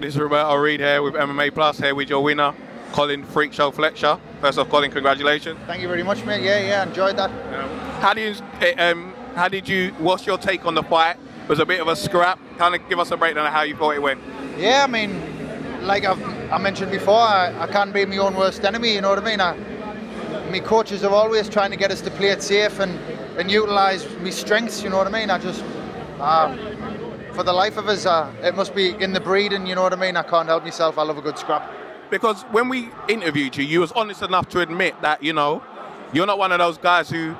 This is Roberto Reed here with MMA Plus, here with your winner, Colin Freak Show Fletcher. First off, Colin, congratulations. Thank you very much, mate. Yeah, yeah, enjoyed that. How do you, eh, um, how did you? What's your take on the fight? It was a bit of a scrap. Kind of give us a breakdown of how you thought it went. Yeah, I mean, like I've, I mentioned before, I, I can't be my own worst enemy. You know what I mean? I, my coaches are always trying to get us to play it safe and, and utilise my strengths. You know what I mean? I just, uh, for the life of us, uh, it must be in the breeding. You know what I mean? I can't help myself. I love a good scrap. Because when we interviewed you, you was honest enough to admit that you know you're not one of those guys who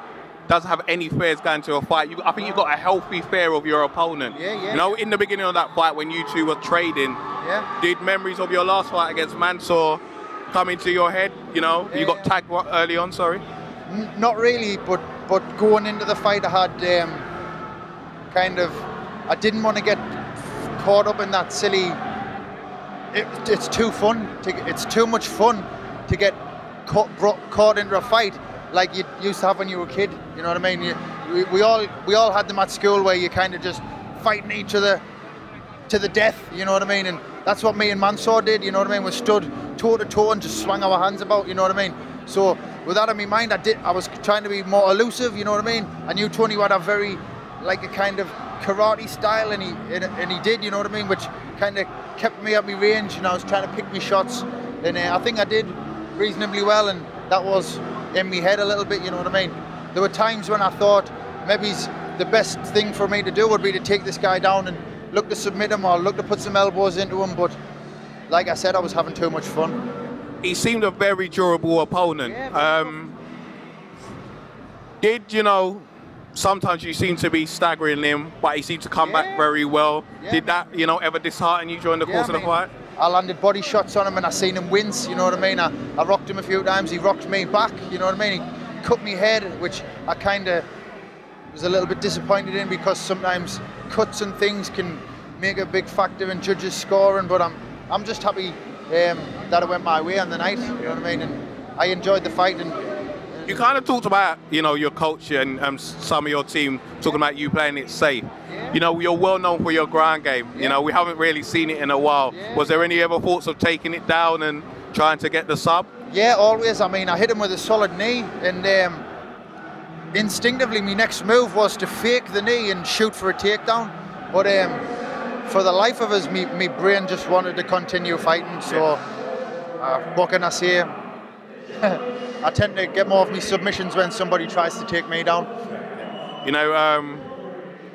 doesn't have any fears going to a fight. You, I think you've got a healthy fear of your opponent. Yeah, yeah. You know, in the beginning of that fight when you two were trading, Yeah. did memories of your last fight against Mansour come into your head? You know, you got Yeah. tagged early on. Sorry. N- not really, but but going into the fight, I had um, kind of I didn't want to get caught up in that silly. It, it's too fun. To, it's too much fun to get caught, brought, caught into a fight like you used to have when you were a kid. You know what I mean? You, we, we all we all had them at school where you kind of just fighting each other to the death. You know what I mean? And that's what me and Mansour did. You know what I mean? We stood toe to toe and just swung our hands about. You know what I mean? So with that in my mind, I did. I was trying to be more elusive. You know what I mean? I knew Tony had a very like a kind of karate style, and he and, and he did. You know what I mean? Which kind of kept me at my range, and I was trying to pick my shots. And uh, I think I did reasonably well, and that was in my head a little bit. You know what I mean? There were times when I thought maybe the best thing for me to do would be to take this guy down and look to submit him or look to put some elbows into him. But like I said, I was having too much fun. He seemed a very durable opponent. Yeah, um, did you know? Sometimes you seem to be staggering him, but he seemed to come back very well. Yeah, did that, you know, ever dishearten you during the course I of the fight? I landed body shots on him and I seen him wince, you know what I mean? I, I rocked him a few times, he rocked me back, you know what I mean? He cut me head, which I kind of was a little bit disappointed in because sometimes cuts and things can make a big factor in judges scoring, but I'm I'm just happy um, that it went my way on the night, you know what I mean? And I enjoyed the fight and You kind of talked about, you know, your coach and um, some of your team talking about you playing it safe. Yeah. You know, you're well known for your ground game. You know, we haven't really seen it in a while. Yeah. Was there any ever thoughts of taking it down and trying to get the sub? Yeah, always. I mean, I hit him with a solid knee, and um, instinctively, my next move was to fake the knee and shoot for a takedown. But um, for the life of us, me, me brain just wanted to continue fighting. So, uh, what can I say? I tend to get more of my submissions when somebody tries to take me down. You know, um,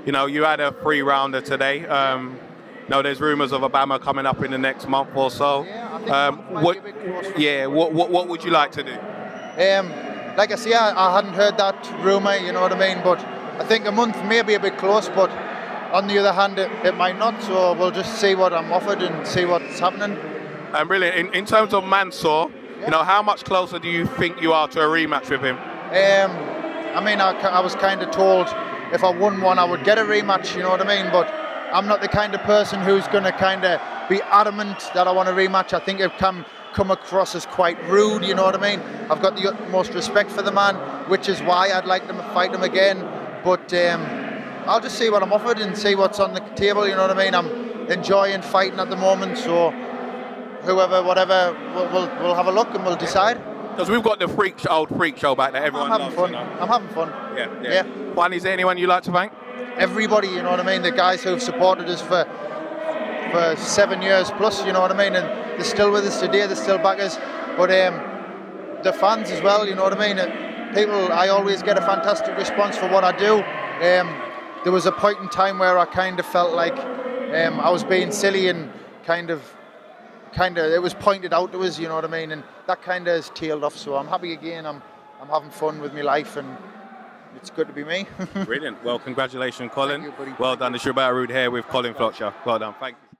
you know, you had a free rounder today. Um, no, there's rumours of a BAMMA coming up in the next month or so. Yeah, I think um, what, be a bit close for yeah, what, what, what would you like to do? Um, like I say, I, I hadn't heard that rumour, you know what I mean? But I think a month may be a bit close, but on the other hand, it, it might not. So we'll just see what I'm offered and see what's happening. And really, in, in terms of Mansour, you know, how much closer do you think you are to a rematch with him? Um, I mean, I, I was kind of told if I won one, I would get a rematch, you know what I mean? But I'm not the kind of person who's going to kind of be adamant that I want a rematch. I think it can come across as quite rude, you know what I mean? I've got the utmost respect for the man, which is why I'd like to fight him again. But um, I'll just see what I'm offered and see what's on the table, you know what I mean? I'm enjoying fighting at the moment, so whoever, whatever, we'll, we'll, we'll have a look and we'll decide. Because we've got the freak show, old freak show back there. Everyone I'm having loves, fun. you know. I'm having fun. Yeah, yeah. Yeah. Juan, is there anyone you'd like to thank? everybody, you know what I mean? The guys who've supported us for for seven years plus, you know what I mean? And they're still with us today, they're still backers. But um, the fans as well, you know what I mean? People, I always get a fantastic response for what I do. Um, there was a point in time where I kind of felt like um, I was being silly and kind of, kind of, it was pointed out to us, you know what I mean? And that kind of has tailed off. So I'm happy again. I'm, I'm having fun with my life and it's good to be me. Brilliant. Well, congratulations, Colin. you. Well done. The Shabbat Rude here with Colin Fletcher. Well done. Thank you.